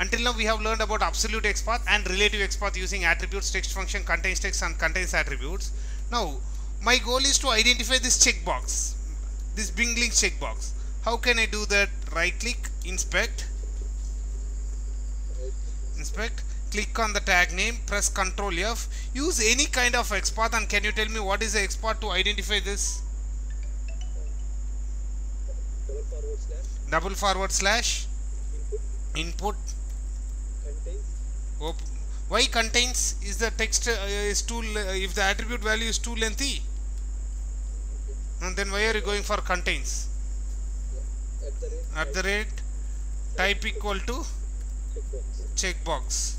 until now we have learned about absolute XPath and relative XPath using attributes text function contains text and contains attributes. Now my goal is to identify this checkbox this Bing link checkbox. How can I do that? Right click inspect. Inspect. Click on the tag name press ctrl F. Use any kind of XPath and can you tell me what is the XPath to identify this? Double forward slash. Input why contains is the text uh, is too le- if the attribute value is too lengthy and then why are you going for contains? At the rate at the rate type equal to checkbox. Checkbox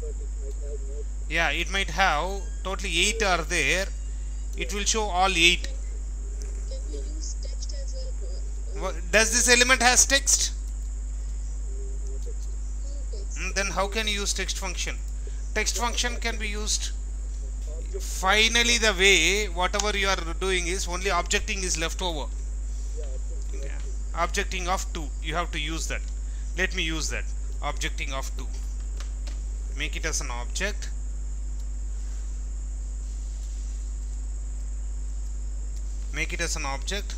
but it might have more yeah it might have totally 8 are there. It will show all 8 Can we use text as well? Wha- does this element has text Then how can you use text function? Text function can be used finally the way whatever you are doing is only objecting is left over. Yeah. objecting of 2 you have to use that. Let me use that. Objecting of 2 make it as an object. Make it as an object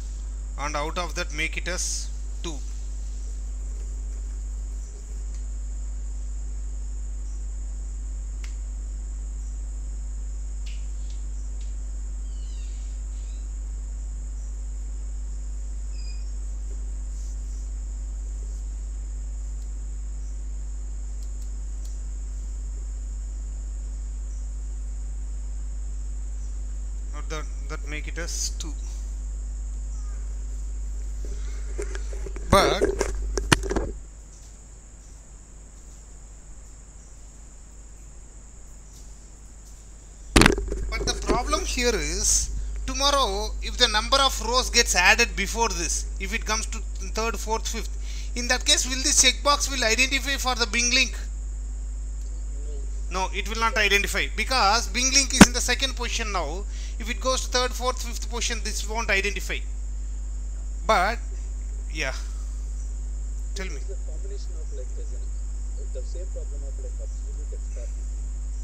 and out of that make it as 2 or that, as 2 but but the problem here is tomorrow if the number of rows gets added before this if it comes to third fourth fifth in that case will this checkbox will identify for the Bing link no it will not identify because Bing link is in the second position now. If it goes to third fourth fifth position this won't identify. But yeah. Tell me. Is a combination of like as an uh, the same problem of like absolute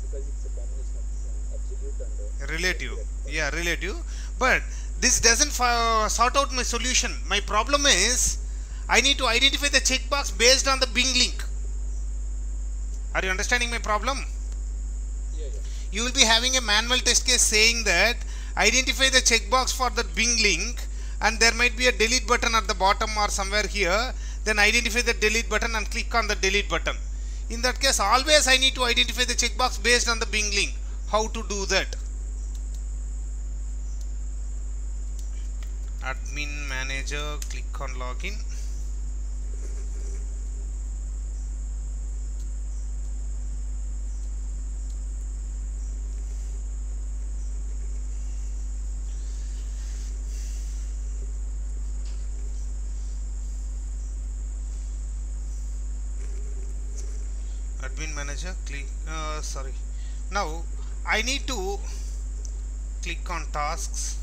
because it's a combination of uh, absolute and uh, relative. yeah relative. But this doesn't fi- sort out my solution. My problem is i need to identify the checkbox based on the bing link. Are you understanding my problem you will be having a manual test case saying that identify the checkbox for the bing link and there might be a delete button at the bottom or somewhere here. Then identify the delete button and click on the delete button. In that case always i need to identify the checkbox based on the bing link. How to do that? Admin manager click on login admin manager click uh, sorry. Now I need to click on tasks.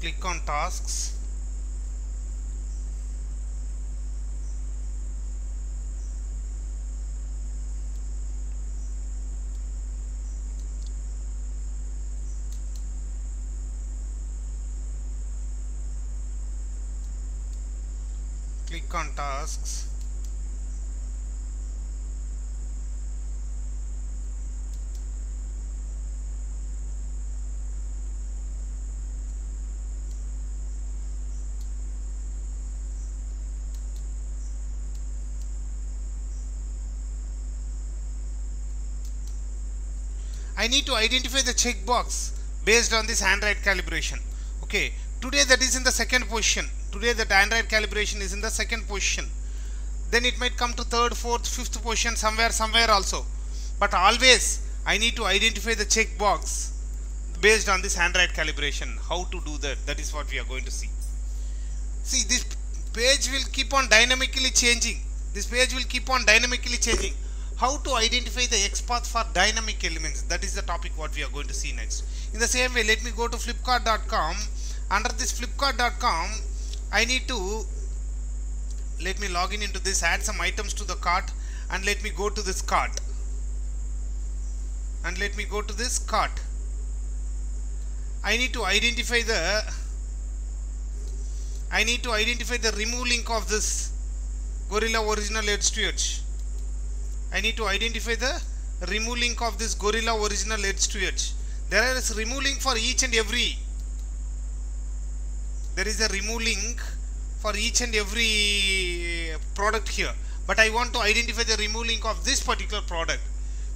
Click on tasks. Click on tasks Need to identify the checkbox based on this Android calibration. Okay, today that is in the second position. Today that Android calibration is in the second position. Then it might come to third, fourth, fifth position somewhere, somewhere also. But always I need to identify the checkbox based on this Android calibration. How to do that? That is what we are going to see. See, this page will keep on dynamically changing. This page will keep on dynamically changing. How to identify the XPath for dynamic elements? That is the topic what we are going to see next. In the same way, let me go to flipkart.com. Under this flipkart.com, I need to let me log in into this add some items to the cart and let me go to this cart and let me go to this cart I need to identify the I need to identify the remove link of this Gorilla original edge to edge I need to identify the remove link of this Gorilla original edge to edge there is remove link for each and every. There is a remove link for each and every product here. But I want to identify the remove link of this particular product.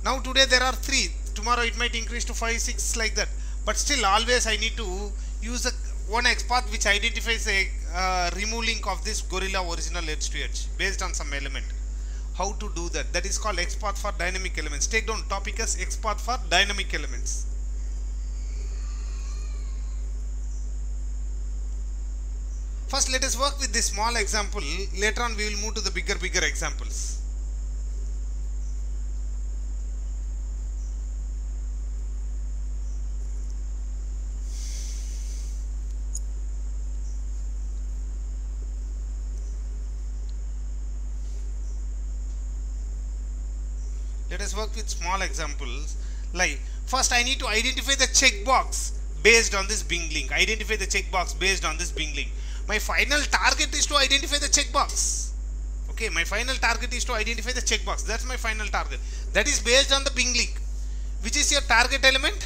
Now today there are three. Tomorrow it might increase to five six like that. But still always I need to use a one XPath which identifies a uh, remove link of this Gorilla original edge to edge based on some element how to do that that is called XPath for dynamic elements take down topic as XPath for dynamic elements First, let us work with this small example. Later on, we will move to the bigger, bigger examples. Let us work with small examples. Like, first, I need to identify the checkbox based on this Bing link. Identify the checkbox based on this Bing link. My final target is to identify the checkbox. Okay my final target is to identify the checkbox. That's my final target. That is based on the Bing link. Which is your target element?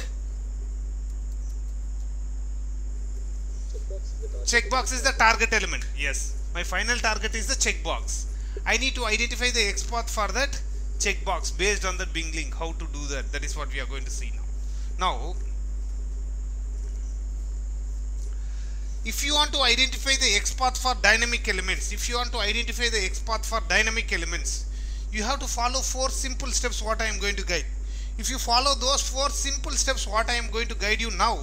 Checkbox is the target. element. Yes. My final target is the checkbox. I need to identify the XPath for that checkbox based on the Bing link how to do that that is what we are going to see now now if you want to identify the XPath for dynamic elements, if you want to identify the XPath for dynamic elements, you have to follow four simple steps what I am going to guide. If you follow those four simple steps what I am going to guide you now,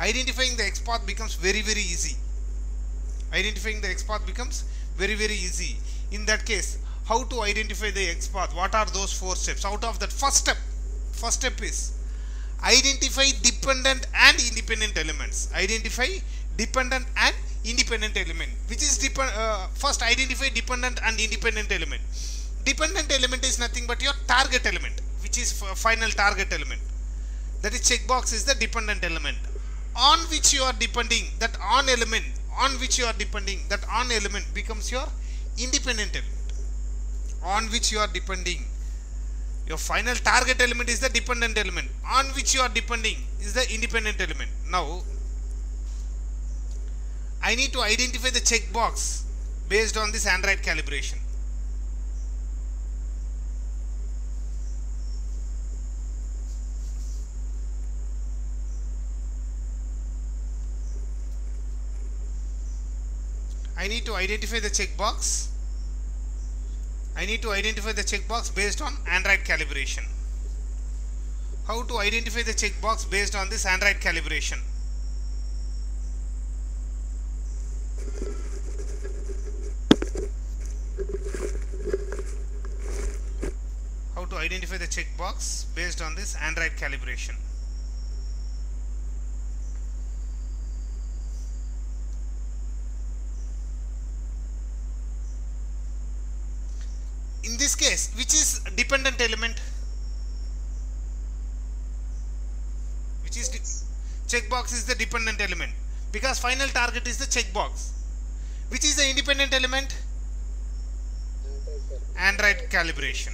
identifying the XPath becomes very very easy. Identifying the XPath becomes very very easy. In that case, how to identify the X path. What are those four steps? Out of that first step, first step is identify dependent and independent elements. Identify dependent and independent element which is depend uh, first identify dependent and independent element dependent element is nothing but your target element which is final target element that is checkbox is the dependent element on which you are depending that on element on which you are depending that on element becomes your independent element on which you are depending your final target element is the dependent element on which you are depending is the independent element now I need to identify the checkbox based on this Android calibration. I need to identify the checkbox. I need to identify the checkbox based on Android calibration. How to identify the checkbox based on this Android calibration? how to identify the checkbox based on this Android calibration. In this case, which is dependent element? Which is de- checkbox is the dependent element because final target is the checkbox. Which is the independent element? Android calibration.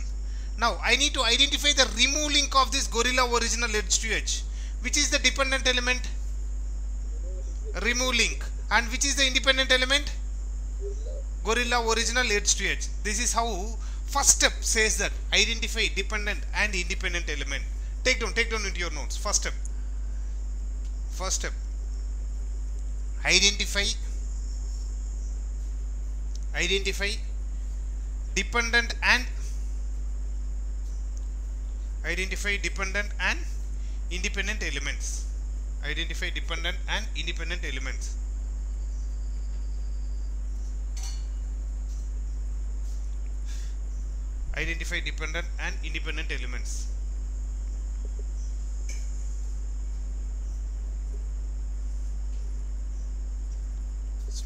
Now I need to identify the remove link of this Gorilla original edge to edge. Which is the dependent element? Remove link. And which is the independent element? Gorilla. Gorilla original edge to edge. This is how first step says that identify dependent and independent element. Take down, take down into your notes. First step. First step. Identify. Identify dependent and identify dependent and independent elements identify dependent and independent elements identify dependent and independent elements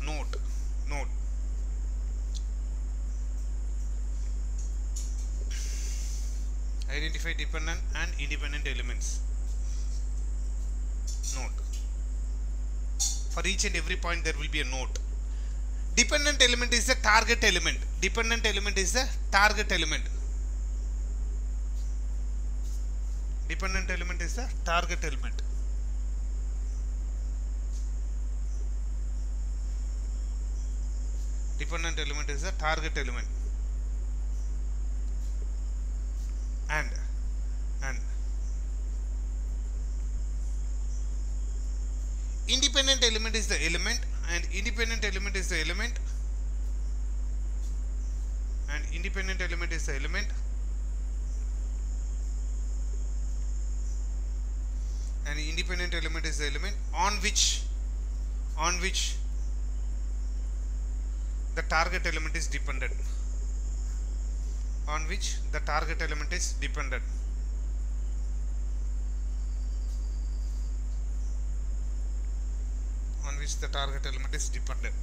note Note. Identify dependent and independent elements. Note. For each and every point there will be a note. Dependent element is the target element. Dependent element is the target element. Dependent element is the target element. dependent element is the target element. And and independent element is the element and independent element is the element and independent element is the element and independent element is the element on which on which the target element is dependent. On which the target element is dependent. On which the target element is dependent.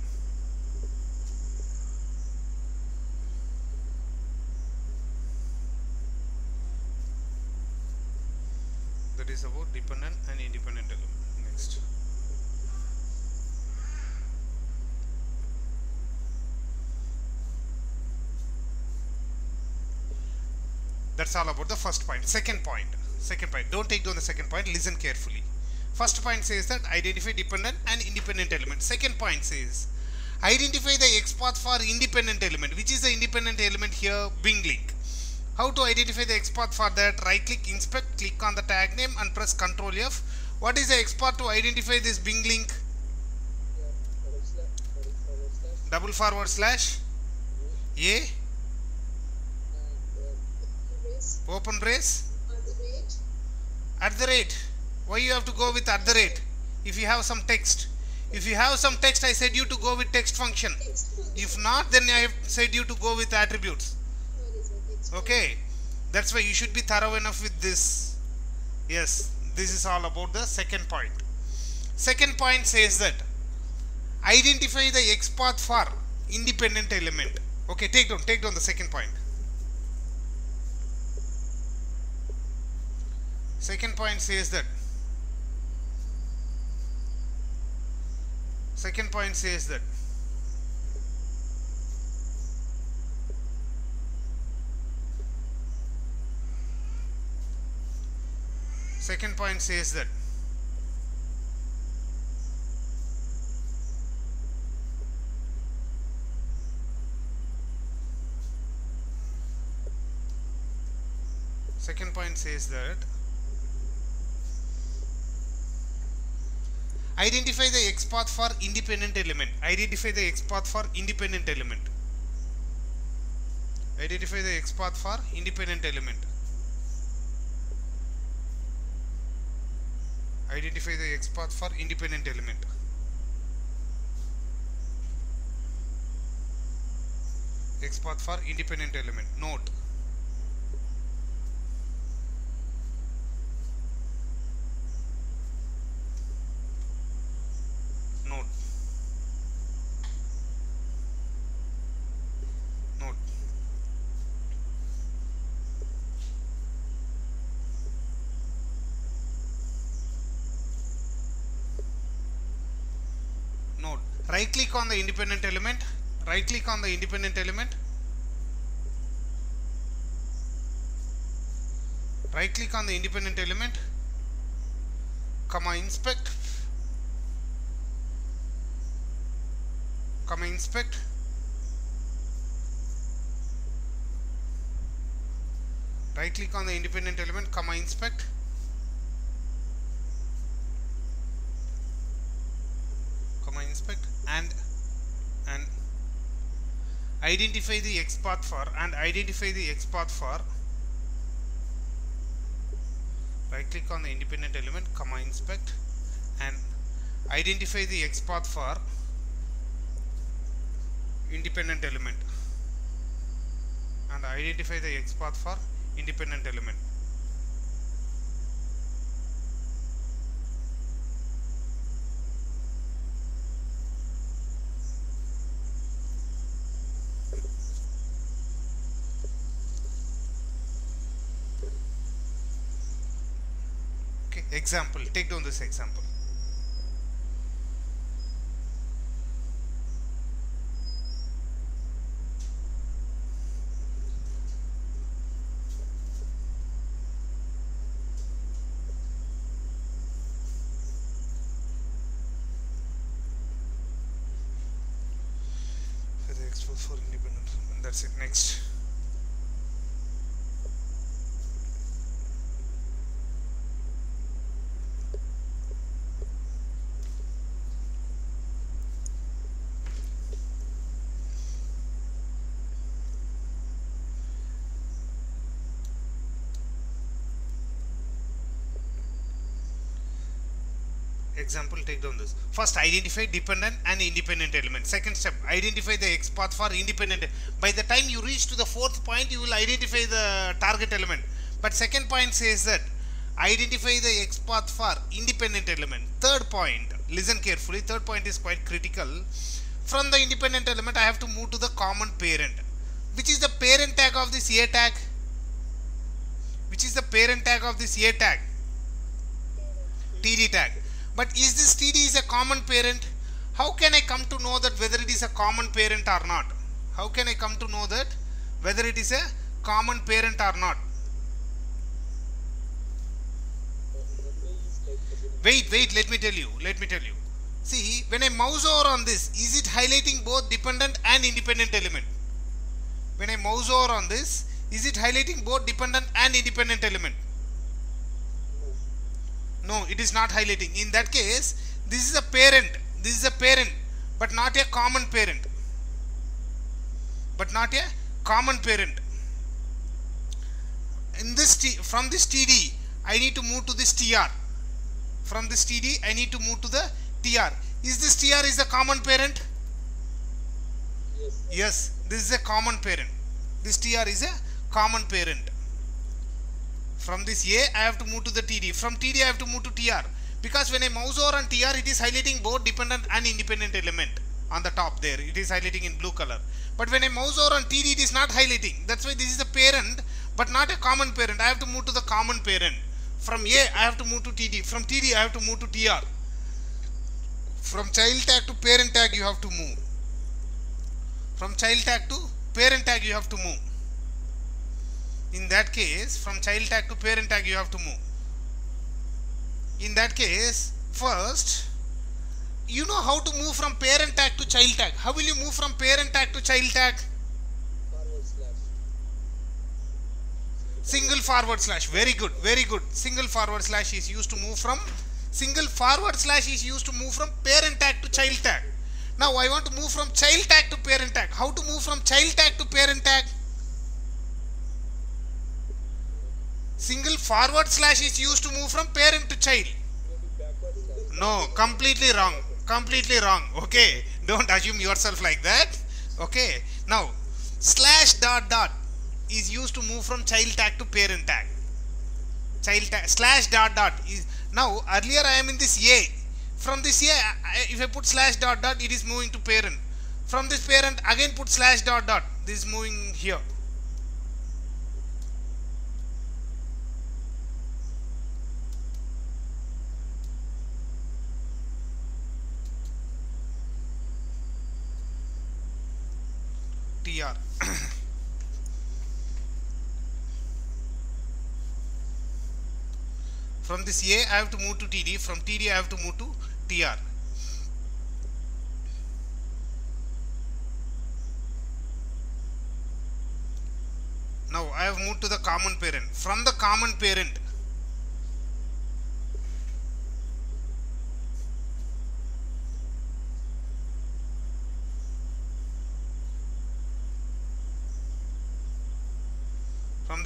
That is about dependent and independent. element next that's all about the first point. Second point. Second point. Don't take down the second point. Listen carefully. First point says that identify dependent and independent element. Second point says identify the XPath for independent element. Which is the independent element here? Bing link. How to identify the XPath for that? Right click inspect click on the tag name and press ctrl F. What is the XPath to identify this Bing link? Double forward slash A and uh, Erase. Open brace On the rate. at the rate. Why you have to go with at the rate? If you have some text. If you have some text i said you to go with text function. If not then i have said you to go with attributes. What is it? Text okay. That's why you should be thorough enough with this. Yes this is all about the second point. Second point says that identify the x path for independent element. Okay take down take down the second point second point says that. Second point says that. Second point says that. Second point says that identify the x path for independent element. Identify the x path for independent element. Identify the x path for independent element. Identify the x path for independent element. X path for independent element. Note note note right click on the independent element. Right click on the independent element. Right click on the independent element. Comma inspect. Comma inspect. Right click on the independent element. Comma inspect comma inspect and and identify the x path for and identify the x path for. Right click on the independent element comma inspect and identify the x path for independent element. And identify the x path for independent element example take down this example for the XPath for independent and that's it next example take down this. First identify dependent and independent element. Second step identify the x path for independent. By the time you reach to the fourth point you will identify the target element. But second point says that identify the x path for independent element. Third point listen carefully. Third point is quite critical. From the independent element i have to move to the common parent. Which is the parent tag of this a tag? Which is the parent tag of this a tag? Td tag but is this td is a common parent? How can i come to know that whether it is a common parent or not? How can i come to know that whether it is a common parent or not? Wait wait let me tell you let me tell you. See when i mouse over on this is it highlighting both dependent and independent element? When i mouse over on this is it highlighting both dependent and independent element no it is not highlighting. In that case this is a parent. This is a parent but not a common parent. But not a common parent. In this t, from this td i need to move to this tr from this td i need to move to the tr is this tr is a common parent? Yes. yes this is a common parent. This tr is a common parent from this a i have to move to the td from td i have to move to tr because when i mouse over on tr it is highlighting both dependent and independent element on the top there. It is highlighting in blue color. But when i mouse over on td it is not highlighting. That's why this is a parent but not a common parent. I have to move to the common parent. From a i have to move to td from td i have to move to tr from child tag to parent tag you have to move. From child tag to parent tag you have to move in that case from child tag to parent tag you have to move. In that case first you know how to move from parent tag to child tag. How will you move from parent tag to child tag? Single forward slash. Very good very good. Single forward slash is used to move from single forward slash is used to move from parent tag to child tag. Now i want to move from child tag to parent tag. How to move from child tag to parent tag single forward slash is used to move from parent to child. No completely wrong. Completely wrong. Okay. Don't assume yourself like that. Okay. Now slash dot dot is used to move from child tag to parent tag. Child tag slash dot dot is now earlier i am in this a. From this a I- if i put slash dot dot it is moving to parent. From this parent again put slash dot dot. This is moving here tr from this a i have to move to td from td i have to move to tr now i have moved to the common parent. From the common parent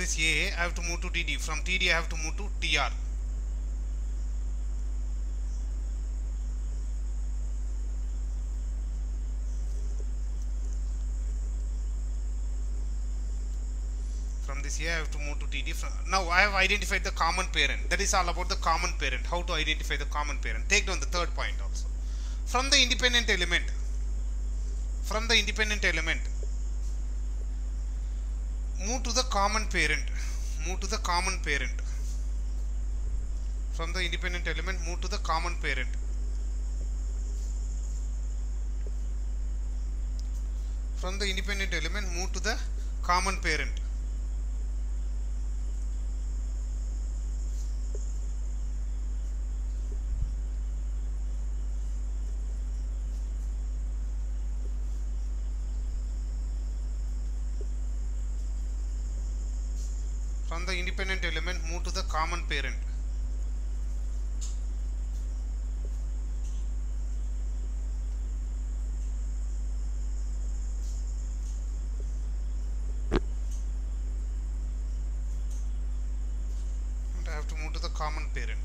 from this a i have to move to td from td i have to move to tr from this here I have to move to TD. From, now I have identified the common parent. That is all about the common parent. How to identify the common parent. Take down the third point also. From the independent element. From the independent element. Move to the common parent. Move to the common parent. from the independent element move to the common parent from the independent element move to the common parent from the independent element move to the common parent and I have to move to the common parent.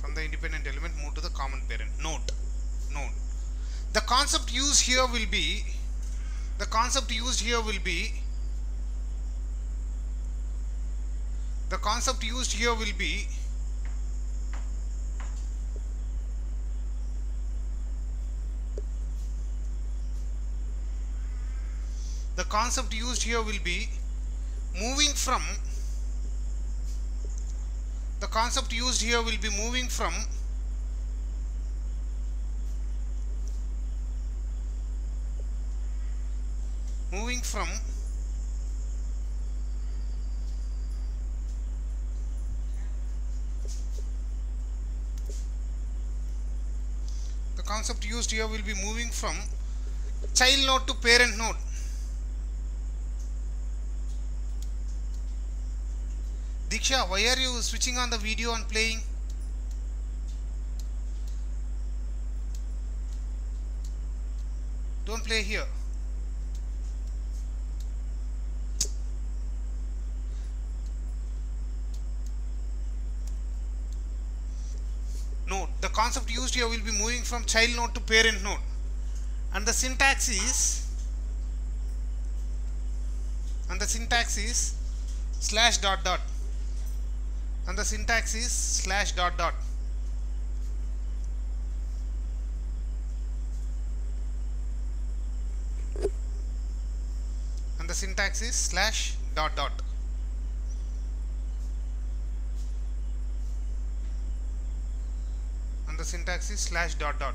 From the independent element move to the common parent. Note note. The concept used here will be the concept used here will be the concept used here will be the concept used here will be moving from the concept used here will be moving from moving from concept used here will be moving from child node to parent node Diksha, why are you switching on the video and playing? Don't play here. Note, the concept used here will be moving from child node to parent node. And the syntax is and the syntax is slash dot dot. And the syntax is slash dot dot. And the syntax is slash dot dot the syntax is slash dot dot.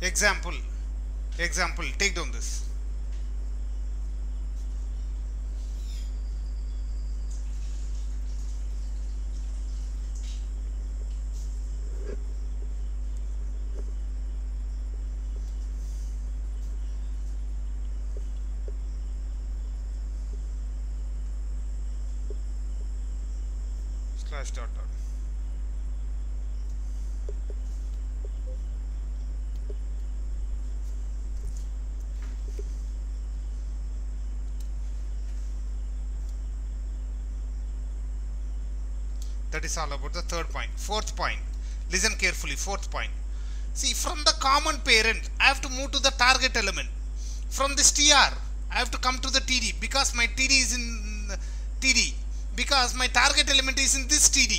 Example example take down this. Slash dot dot that is all about the third point. Fourth point. Listen carefully fourth point. See from the common parent i have to move to the target element. From this tr i have to come to the td because my td is in td because my target element is in this td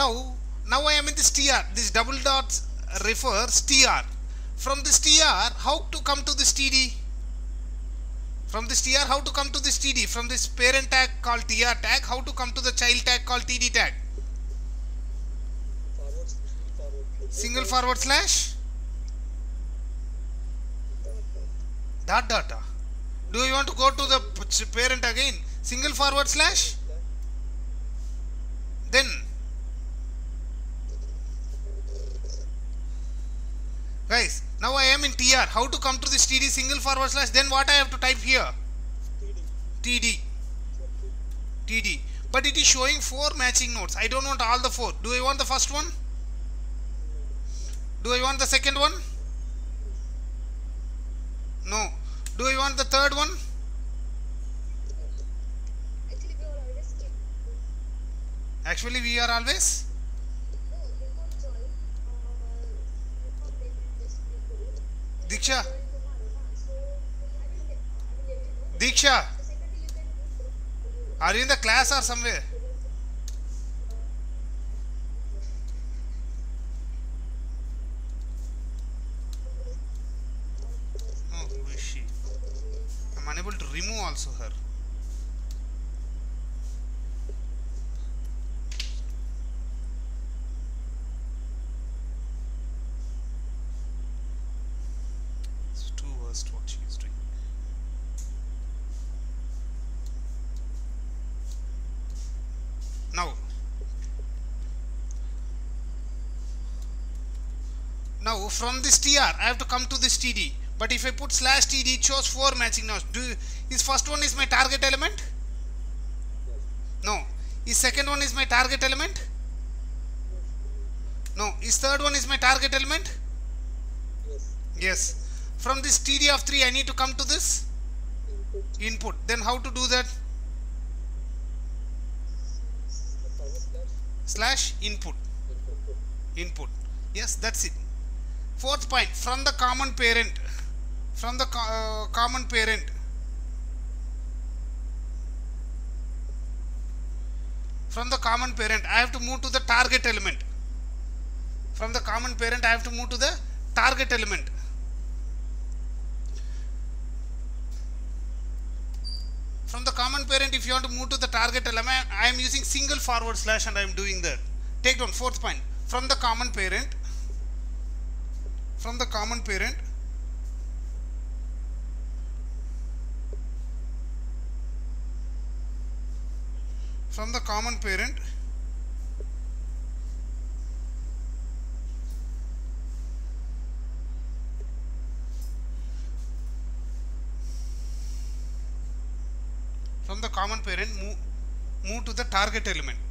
now now i am in this tr this double dots refers tr from this tr how to come to this td from this tr how to come to this td from this parent tag called tr tag how to come to the child tag called td tag? Single forward slash? Dot dot ah. do you want to go to the parent again? Single forward slash? Then guys now i am in tr how to come to this td single forward slash? Then what i have to type here? TD td but it is showing four matching nodes i don't want all the four. Do i want the first one? Do i want the second one? No. Do i want the third one? Actually, we are always Diksha. Diksha. Are in the class are somewhere from this tr I have to come to this td. But if I put slash td, it shows four matching nodes. Do is first one is my target element? No. Is second one is my target element? No. Is third one is my target element? Yes. Yes. From this td of 3 I need to come to this Input. Then how to do that? Slash input. Input. Yes, that's it. Fourth point from the common parent. From the uh, common parent. From the common parent, I have to move to the target element. From the common parent, I have to move to the target element. From the common parent, if you want to move to the target element, I am using single forward slash and I am doing that. Take down fourth point. From the common parent, from the common parent, from the common parent, from the common parent move, move to the target element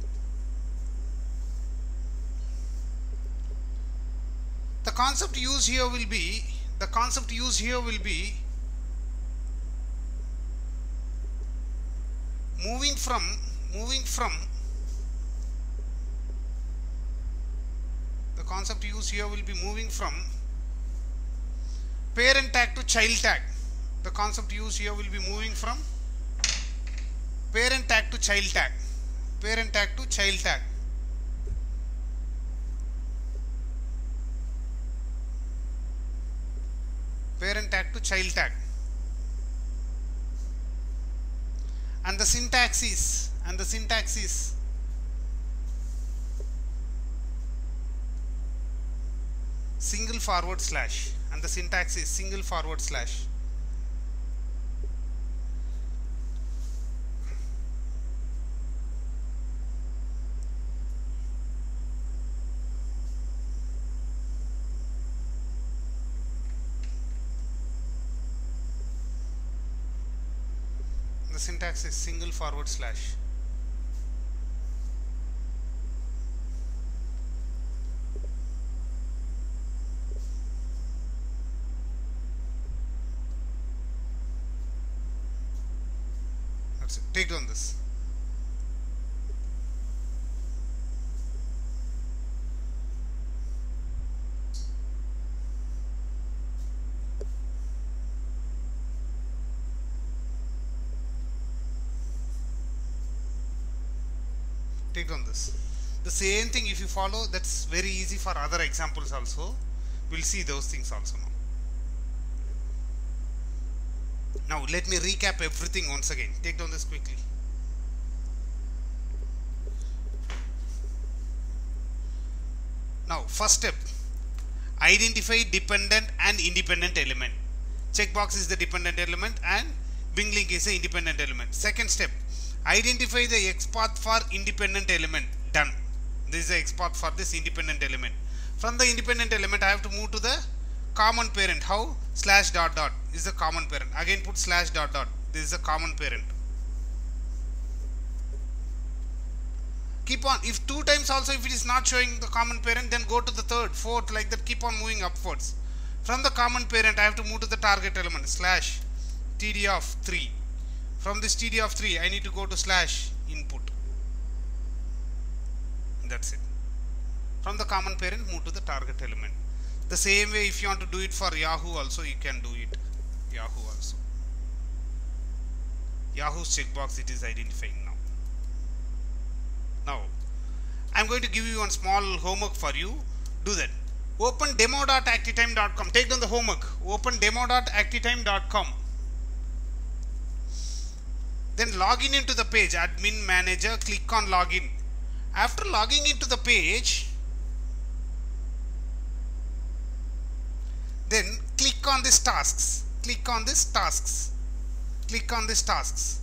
the concept used here will be the concept used here will be moving from moving from the concept used here will be moving from parent tag to child tag. The concept used here will be moving from parent tag to child tag parent tag to child tag parent tag to child tag. And the syntax is and the syntax is single forward slash. And the syntax is single forward slash the syntax is single forward slash. Take down this down this. The same thing if you follow that's very easy for other examples also. We'll see those things also now. Now let me recap everything once again. Take down this quickly. Now first step. Identify dependent and independent element. Checkbox is the dependent element and Bing link is the independent element. Second step identify the XPath for independent element. Done. This is the XPath for this independent element. From the independent element I have to move to the common parent. How? Slash dot dot. Is the common parent. Again put slash dot dot. This is the common parent. Keep on. If two times also if it is not showing the common parent then go to the third fourth like that. Keep on moving upwards. From the common parent I have to move to the target element. Slash td of 3 from this td of 3 I need to go to slash input. That's it. From the common parent move to the target element. The same way if you want to do it for yahoo also you can do it. Yahoo also. Yahoo's checkbox it is identifying now. Now i'm going to give you one small homework for you. Do that. Open demo.actitime.com take down the homework. Open demo.actitime.com then log in into the page. Admin manager click on login. After logging into the page then click on this tasks. Click on this tasks. Click on this tasks.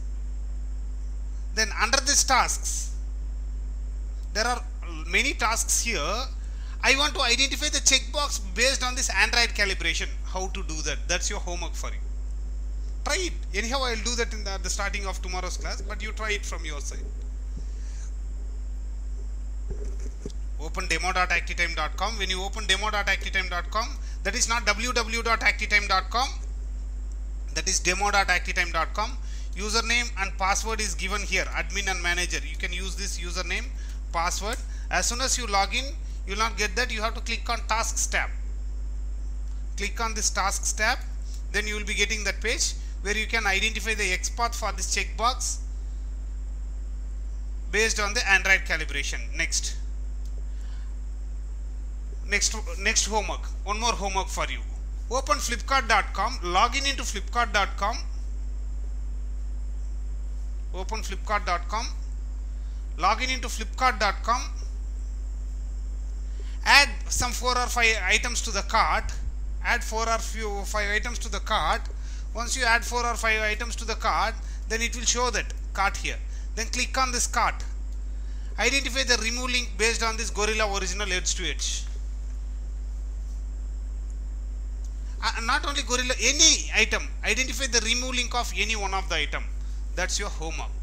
Then under this tasks there are many tasks here. I want to identify the checkbox based on this Android calibration. How to do that? That's your homework for you try it. Anyhow I'll do that in the, the starting of tomorrow's class but you try it from your side. open demo.actitime.com when you open demo.actitime.com that is not www.actitime.com that is demo.actitime.com username and password is given here admin and manager. You can use this username password. As soon as you log in you will not get that. You have to click on tasks tab. Click on this tasks tab then you will be getting that page where you can identify the XPath for this checkbox based on the Android calibration. Next. Next next homework. One more homework for you. Open flipkart.com log in into flipkart.com open flipkart.com log in into flipkart.com add some four or five items to the cart. Add four or few five items to the cart once you add four or five items to the cart then it will show that cart here. Then click on this cart. Identify the remove link based on this gorilla original edge to edge uh, not only gorilla any item. Identify the remove link of any one of the item. That's your homework